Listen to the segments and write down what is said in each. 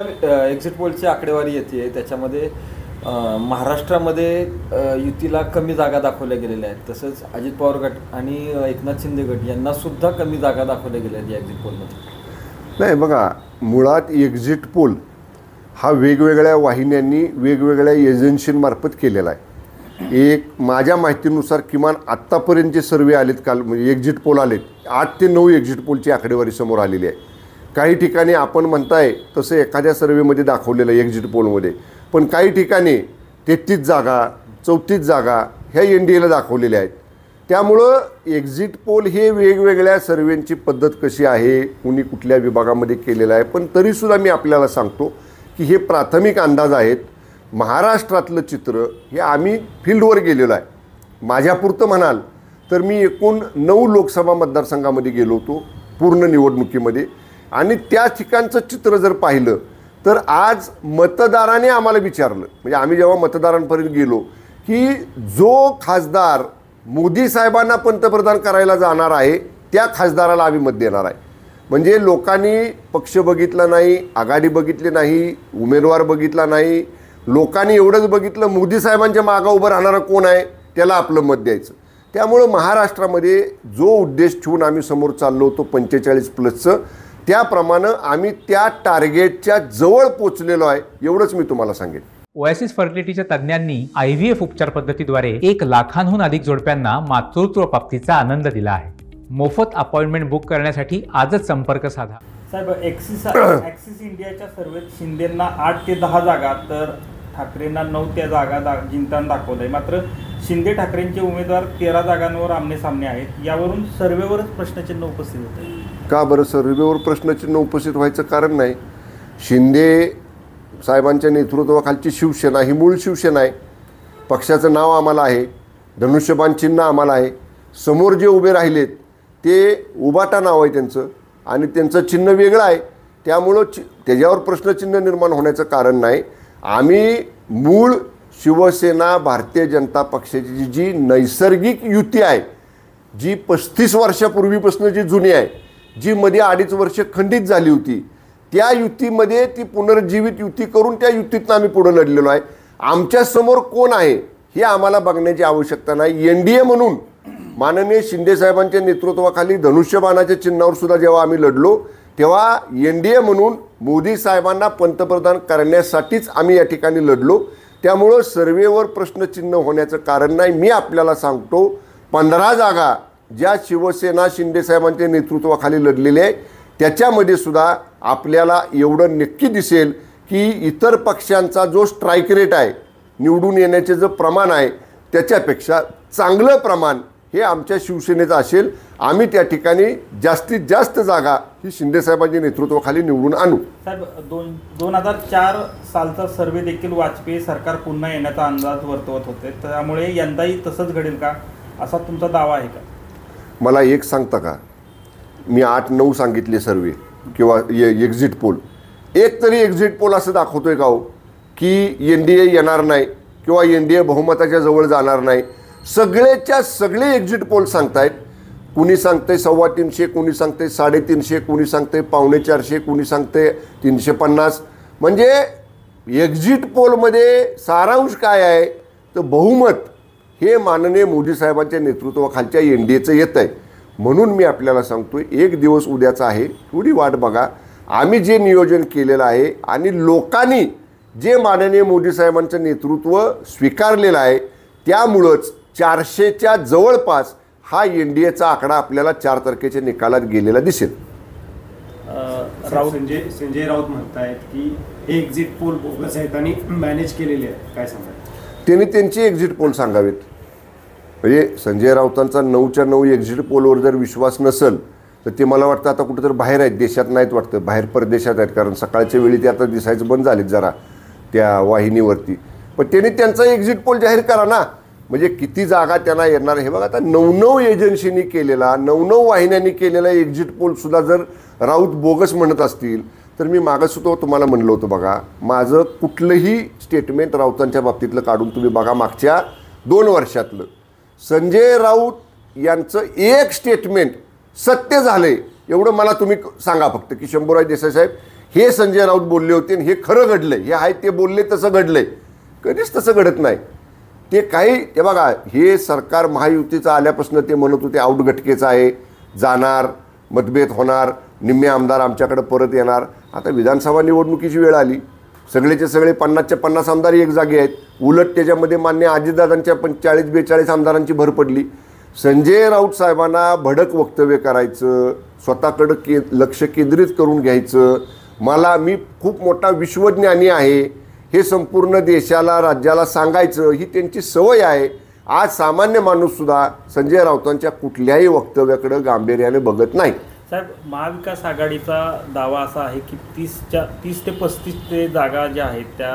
Exit पोलची आकडेवारी येते. त्याच्यामध्ये महाराष्ट्रामध्ये युतीला कमी जागा दाखवल्या गेलेल्या आहेत. तसंच अजित पवार गट आणि एकनाथ शिंदे गट यांना सुद्धा कमी जागा दाखवल्या गेल्या आहेत या एक्झिट पोलमध्ये नाही बघा मुळात एक्झिट पोल हा वेगवेगळ्या वाहिन्यांनी वेगवेगळ्या एजन्सींमार्फत केलेला आहे. एक माझ्या माहितीनुसार किमान आत्तापर्यंतचे सर्वे आलेत काल म्हणजे एक्झिट पोल आलेत आठ ते नऊ एक्झिट पोलची आकडेवारी समोर आलेली आहे. काही ठिकाणी आपण म्हणताय तसं एखाद्या सर्वेमध्ये दाखवलेलं आहे एक्झिट पोलमध्ये पण काही ठिकाणी तेहतीस जागा चौतीस जागा ह्या एन डी एला दाखवलेल्या आहेत. त्यामुळं एक्झिट पोल हे वेगवेगळ्या सर्वेंची पद्धत कशी आहे कुणी कुठल्या विभागामध्ये केलेलं आहे पण तरीसुद्धा मी आपल्याला सांगतो की हे प्राथमिक अंदाज आहेत. महाराष्ट्रातलं चित्र हे आम्ही फील्डवर गेलेलो आहे. माझ्यापुरतं म्हणाल तर मी एकूण नऊ लोकसभा मतदारसंघामध्ये गेलो होतो पूर्ण निवडणुकीमध्ये. आणि त्या ठिकाणचं चित्र जर पाहिलं तर आज मतदाराने आम्हाला विचारलं म्हणजे आम्ही जेव्हा मतदारांपर्यंत गेलो की जो खासदार मोदी साहेबांना पंतप्रधान करायला जाणार आहे त्या खासदाराला आम्ही मत देणार आहे. म्हणजे लोकांनी पक्ष बघितला नाही आघाडी बघितली नाही उमेदवार बघितला नाही लोकांनी एवढंच बघितलं मोदी साहेबांच्या मागं उभं राहणारा कोण आहे त्याला आपलं मत द्यायचं. त्यामुळं महाराष्ट्रामध्ये जो उद्देश ठेवून आम्ही समोर चाललो होतो पंचेचाळीस प्लसचं त्याप्रमाणे आम्ही त्या टार्गेटच्या जवळ पोचलेलो आहे एवढंच मी तुम्हाला सांगेन. ओएसिस फर्टिलिटीच्या तज्ज्ञांनी आय व्ही एफ उपचार पद्धतीद्वारे एक लाखांहून अधिक जोडप्यांना मातृत्व प्राप्तीचा आनंद दिला आहे. मोफत अपॉइंटमेंट बुक करण्यासाठी आजच संपर्क साधा. साहेब ॲक्सिस ॲक्सिस इंडियाच्या सर्वेत शिंदेंना आठ ते दहा जागा तर ठाकरेंना नऊ त्या जागा दा जिंकताना दाखवलंय. मात्र शिंदे ठाकरेंचे उमेदवार तेरा जागांवर आमने सामने आहेत. यावरून सर्वेवरच प्रश्नचिन्ह उपस्थित होते का बरं सर? रिव्ह्यूवर प्रश्नचिन्ह उपस्थित व्हायचं कारण नाही. शिंदे साहेबांच्या नेतृत्वाखालची शिवसेना ही मूळ शिवसेना आहे. पक्षाचं नाव आम्हाला आहे. धनुष्यबाण चिन्ह आम्हाला आहे. समोर जे उभे राहिलेत ते उबाटा नाव आहे त्यांचं आणि त्यांचं चिन्ह वेगळं आहे. त्यामुळं चि त्याच्यावर प्रश्नचिन्ह निर्माण होण्याचं कारण नाही. आम्ही मूळ शिवसेना भारतीय जनता पक्षाची जी जी नैसर्गिक युती आहे जी पस्तीस वर्षापूर्वीपासून जी जुनी आहे जी मध्ये अडीच वर्ष खंडित झाली होती त्या युतीमध्ये ती पुनर्जीवित युती करून त्या युतीतनं आम्ही पुढं लढलेलो आहे. आमच्यासमोर कोण आहे हे आम्हाला बघण्याची आवश्यकता नाही. एन डी ए म्हणून माननीय शिंदेसाहेबांच्या नेतृत्वाखाली धनुष्यबाणाच्या चिन्हावर सुद्धा जेव्हा आम्ही लढलो तेव्हा एन डी ए म्हणून मोदी साहेबांना पंतप्रधान करण्यासाठीच आम्ही या ठिकाणी लढलो. त्यामुळं सर्वेवर प्रश्नचिन्ह होण्याचं कारण नाही. मी आपल्याला सांगतो पंधरा जागा ज्या शिवसेना शिंदेसाहेबांच्या नेतृत्वाखाली लढलेले आहे त्याच्यामध्ये सुद्धा आपल्याला एवढं नक्की दिसेल की इतर पक्षांचा जो स्ट्राईक रेट आहे निवडून येण्याचे जो प्रमाण आहे त्याच्यापेक्षा चांगलं प्रमाण हे आमच्या शिवसेनेचं असेल. आम्ही त्या ठिकाणी जास्तीत जास्त जागा ही शिंदेसाहेबांच्या नेतृत्वाखाली निवडून आणू. साहेब दोन दोन हजार चार सालचा सर्वे देखील वाजपेयी सरकार पुन्हा येण्याचा अंदाज वर्तवत होते. त्यामुळे यंदाही तसंच घडेल का? असा तुमचा दावा आहे का? मला एक सांगता का? मी आठ नऊ सांगितले सर्वे किंवा एक्झिट पोल एक तरी एक्झिट पोल असं दाखवतोय का हो? की एन डी ए येणार नाही किंवा एन डी ए बहुमताच्या जवळ जाणार नाही. सगळेच्या सगळे एक्झिट पोल सांगतायत. कुणी सांगते सव्वा तीनशे कुणी सांगते साडेतीनशे कुणी सांगते पावणे चारशे कुणी सांगते तीनशे पन्नास. म्हणजे एक्झिट पोलमध्ये सारांश काय आहे? तर बहुमत. हे माननीय मोदी साहेबांच्या नेतृत्वाखालच्या एन डी एचं येतं आहे. म्हणून मी आपल्याला सांगतोय एक दिवस उद्याचा आहे थोडी वाट बघा. आम्ही जे नियोजन केलेलं आहे आणि लोकांनी जे माननीय मोदी साहेबांचं नेतृत्व स्वीकारलेलं आहे त्यामुळंच चारशेच्या जवळपास हा एन डी एचा आकडा आपल्याला चार तारखेच्या निकालात गेलेला दिसेल. राऊत संजय संजय राऊत म्हणतायत की हे एक्झिट पोल बोगस आहेत आणि मॅनेज केलेले आहेत. काय सांगाल? त्यांनी त्यांची एक्झिट पोल सांगावेत. म्हणजे संजय राऊतांचा नऊच्या नऊ एक्झिट पोलवर जर विश्वास नसेल तर ते मला वाटतं आता कुठेतरी बाहेर आहेत. देशात नाहीत वाटतं. बाहेर परदेशात आहेत. कारण सकाळच्या वेळी ते आता दिसायचं बंद झालेत जरा त्या वाहिनीवरती. पण त्यांनी त्यांचा एक्झिट पोल जाहीर करा ना. म्हणजे किती जागा त्यांना येणार हे बघा आता नऊ नऊ एजन्सीनी केलेला नऊ नऊ वाहिन्यांनी केलेला एक्झिट पोलसुद्धा जर राऊत बोगस म्हणत असतील तर मी मागंसुद्धा तुम्हाला म्हणलं होतं बघा माझं कुठलंही स्टेटमेंट राऊतांच्या बाबतीतलं काढून तुम्ही बघा मागच्या दोन वर्षातलं. संजय राऊत यांचं एक स्टेटमेंट सत्य झालंय. एवढं मला तुम्ही सांगा फक्त की शंभूराज देसाई साहेब हे संजय राऊत बोलले होते आणि हे खरं घडलंय. हे आहे ते बोलले तसं घडलंय. कधीच तसं घडत नाही. ते काही ते बघा हे सरकार महायुतीचं आल्यापासून ते म्हणत होते आउटगटकेचं आहे. जाणार मतभेद होणार. निम्मे आमदार आमच्याकडे परत येणार. आता विधानसभा निवडणुकीची वेळ आली. सगळेचे सगळे पन्नासचे पन्नास आमदार एक जागे आहेत. उलट त्याच्यामध्ये मान्य अजितदादांच्या पण चाळीस बेचाळीस आमदारांची भर पडली. संजय राऊत साहेबांना भडक वक्तव्य करायचं स्वतःकडं के लक्ष केंद्रित करून घ्यायचं. मला मी खूप मोठा विश्वज्ञानी आहे. हे संपूर्ण देशाला राज्याला सांगायचं ही त्यांची सवय आहे. आज सामान्य माणूससुद्धा संजय राऊतांच्या कुठल्याही वक्तव्याकडं गांभीर्याने बघत नाही. साहेब महाविकास आघाडीचा दावा असा आहे की तीसच्या तीस ते पस्तीस ते जागा ज्या आहेत त्या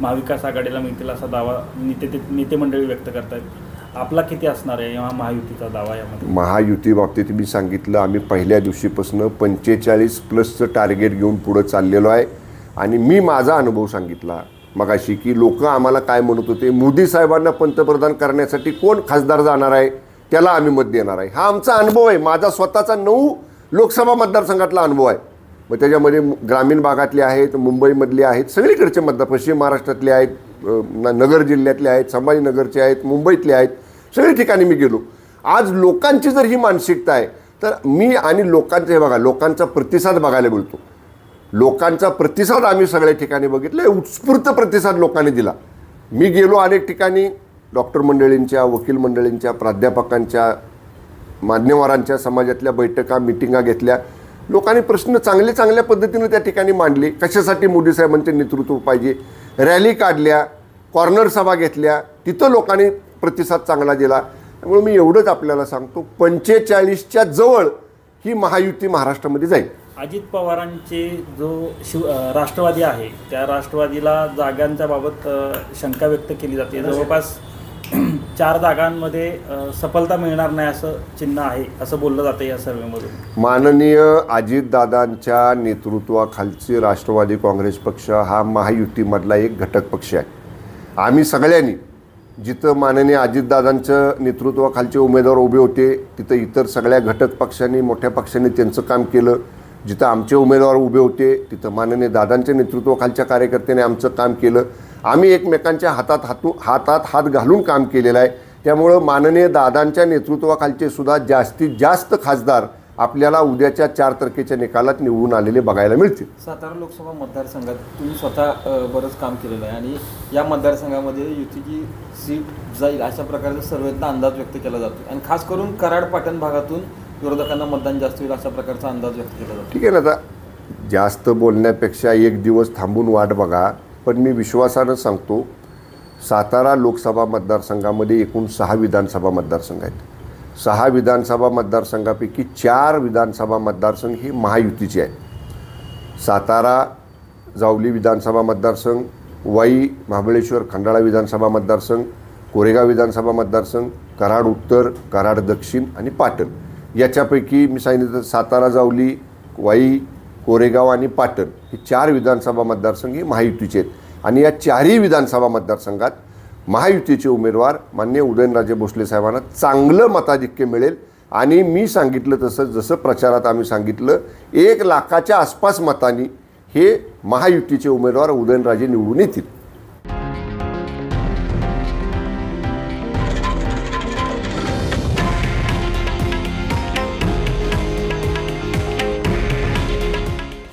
महाविकास आघाडीला मिळतील असा दावा नेते नेते मंडळी व्यक्त करतायत. आपला किती असणार आहे या महायुतीचा दावा यामध्ये? महायुती बाबतीत मी सांगितलं आम्ही पहिल्या दिवशीपासून पंचेचाळीस प्लसचं टार्गेट घेऊन पुढं चाललेलो आहे. आणि मी माझा अनुभव सांगितला मगाशी की लोक आम्हाला काय म्हणत होते मोदी साहेबांना पंतप्रधान करण्यासाठी कोण खासदार जाणार आहे त्याला आम्ही मत देणार आहे. हा आमचा अनुभव आहे माझा स्वतःचा नऊ लोकसभा मतदारसंघातला अनुभव आहे. मग त्याच्यामध्ये ग्रामीण भागातले आहेत मुंबईमधले आहेत सगळीकडचे मतदार पश्चिम महाराष्ट्रातले आहेत न- नगर जिल्ह्यातले आहेत संभाजीनगरचे आहेत मुंबईतले आहेत सगळ्या ठिकाणी मी गेलो. आज लोकांची जर ही मानसिकता आहे तर मी आणि लोकांचं हे बघा लोकांचा प्रतिसाद बघायला मिळतो. लोकांचा प्रतिसाद आम्ही सगळ्या ठिकाणी बघितला उत्स्फूर्त प्रतिसाद लोकांनी दिला. मी गेलो अनेक ठिकाणी डॉक्टर मंडळींच्या वकील मंडळींच्या प्राध्यापकांच्या मान्यवरांच्या समाजातल्या बैठका मिटिंगा घेतल्या. लोकांनी प्रश्न चांगले चांगल्या पद्धतीनं त्या ठिकाणी मांडले. कशासाठी मोदी साहेबांचे नेतृत्व पाहिजे? रॅली काढल्या कॉर्नर सभा घेतल्या. तिथं लोकांनी प्रतिसाद चांगला दिला. त्यामुळे मी एवढंच आपल्याला सांगतो पंचेचाळीसच्या जवळ ही महायुती महाराष्ट्रामध्ये जाईल. अजित पवारांचे जो शिव राष्ट्रवादी आहे त्या राष्ट्रवादीला जागांच्या बाबत शंका व्यक्त केली जाते. जवळपास चार जागांमध्ये सफलता मिळणार नाही असं चिन्ह आहे असं बोललं जातं या सर्वेमधून. माननीय अजितदादांच्या नेतृत्वाखालचे राष्ट्रवादी काँग्रेस पक्ष हा महायुतीमधला एक घटक पक्ष आहे. आम्ही सगळ्यांनी जिथं माननीय अजितदादांचं नेतृत्वाखालचे उमेदवार उभे होते तिथं इतर सगळ्या घटक पक्षांनी मोठ्या पक्षांनी त्यांचं काम केलं. जिथं आमचे उमेदवार उभे होते तिथं माननीय दादांच्या नेतृत्वाखालच्या कार्यकर्त्यांनी आमचं काम केलं. आम्ही एकमेकांच्या हातात हातू हातात हात घालून काम केलेलं आहे. त्यामुळं माननीय दादांच्या नेतृत्वाखालचे सुद्धा जास्तीत जास्त खासदार आपल्याला उद्याच्या चार तारखेच्या निकालात निवडून आलेले बघायला मिळतील. सातारा लोकसभा मतदारसंघात तुम्ही स्वतः बरंच काम केलेलं आहे आणि या मतदारसंघामध्ये युतीची सीट जाईल अशा प्रकारचा सर्वेतला अंदाज व्यक्त केला जातो. आणि खास करून कराड पाटण भागातून विरोधकांना मतदान जास्त होईल अशा प्रकारचा अंदाज व्यक्त केला जातो. ठीक आहे ना आता जास्त बोलण्यापेक्षा एक दिवस थांबून वाट बघा. पण मी विश्वासानं सांगतो सातारा लोकसभा मतदारसंघामध्ये एकूण सहा विधानसभा मतदारसंघ आहेत. सहा विधानसभा मतदारसंघापैकी चार विधानसभा मतदारसंघ हे महायुतीचे आहेत. सातारा जावली विधानसभा मतदारसंघ वाई महाबळेश्वर खंडाळा विधानसभा मतदारसंघ कोरेगाव विधानसभा मतदारसंघ कराड उत्तर कराड दक्षिण आणि पाटण. याच्यापैकी मी सांगितलं तर सातारा जावली वाई कोरेगाव आणि पाटण हे चार विधानसभा मतदारसंघ हे महायुतीचे आहेत. आणि या चारही विधानसभा मतदारसंघात महायुतीचे उमेदवार मान्य उदयनराजे भोसले साहेबांना चांगलं मताधिक्य मिळेल. आणि मी सांगितलं तसं जसं प्रचारात आम्ही सांगितलं एक लाखाच्या आसपास मतांनी हे महायुतीचे उमेदवार उदयनराजे निवडून येतील.